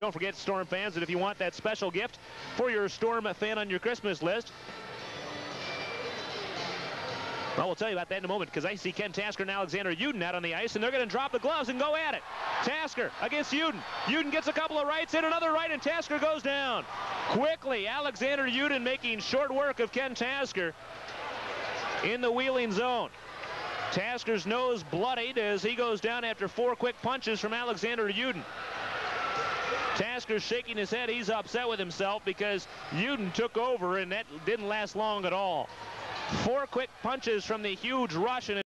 Don't forget, Storm fans, that if you want that special gift for your Storm fan on your Christmas list, well, we'll tell you about that in a moment because I see Ken Tasker and Alexander Yudin out on the ice, and they're going to drop the gloves and go at it. Tasker against Yudin. Yudin gets a couple of rights in, another right, and Tasker goes down. Quickly, Alexander Yudin making short work of Ken Tasker in the wheeling zone. Tasker's nose bloodied as he goes down after four quick punches from Alexander Yudin. Tasker's shaking his head. He's upset with himself because Yudin took over and that didn't last long at all. Four quick punches from the huge Russian.